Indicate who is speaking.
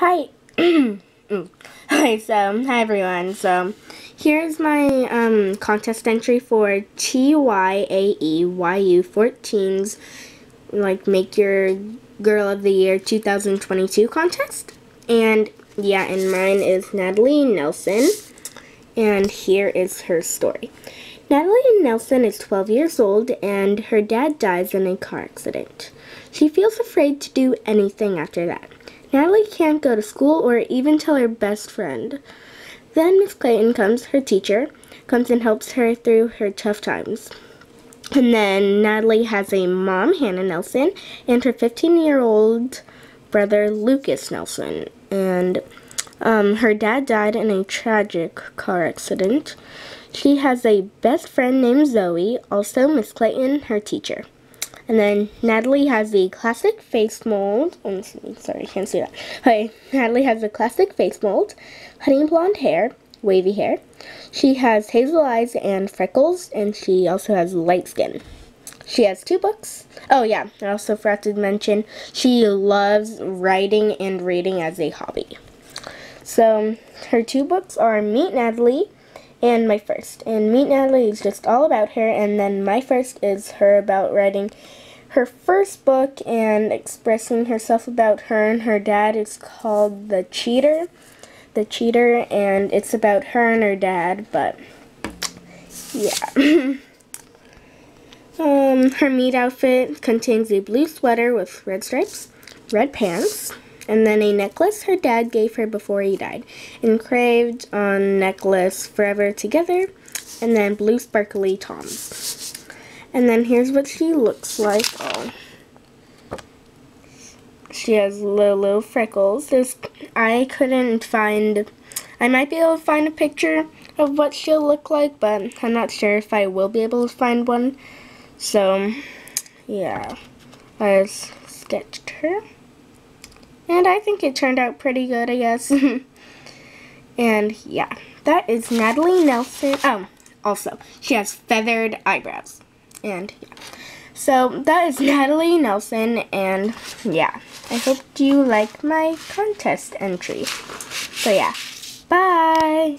Speaker 1: Hi. hi, so, hi everyone. So, here's my um, contest entry for TYAEYU 14's, like, Make Your Girl of the Year 2022 contest. And, yeah, and mine is Natalie Nelson. And here is her story. Natalie Nelson is 12 years old and her dad dies in a car accident. She feels afraid to do anything after that. Natalie can't go to school or even tell her best friend. Then Miss Clayton comes, her teacher, comes and helps her through her tough times. And then Natalie has a mom, Hannah Nelson, and her 15-year-old brother, Lucas Nelson. And um, her dad died in a tragic car accident. She has a best friend named Zoe, also Miss Clayton, her teacher. And then Natalie has the classic face mold. Oh, sorry, I can't see that. Okay, Natalie has the classic face mold, honey blonde hair, wavy hair. She has hazel eyes and freckles, and she also has light skin. She has two books. Oh yeah, I also forgot to mention she loves writing and reading as a hobby. So her two books are Meet Natalie and My First. And Meet Natalie is just all about her, and then My First is her about writing her first book and expressing herself about her and her dad. It's called The Cheater. The Cheater, and it's about her and her dad, but yeah. um, her meet outfit contains a blue sweater with red stripes, red pants, and then a necklace her dad gave her before he died. Engraved on necklace Forever Together, and then blue sparkly toms. And then here's what she looks like. Oh. She has little, little freckles. There's, I couldn't find, I might be able to find a picture of what she'll look like, but I'm not sure if I will be able to find one. So, yeah, I sketched her. And I think it turned out pretty good, I guess. and yeah, that is Natalie Nelson. Oh, also, she has feathered eyebrows. And yeah. So that is Natalie Nelson and yeah. I hope you like my contest entry. So yeah. Bye!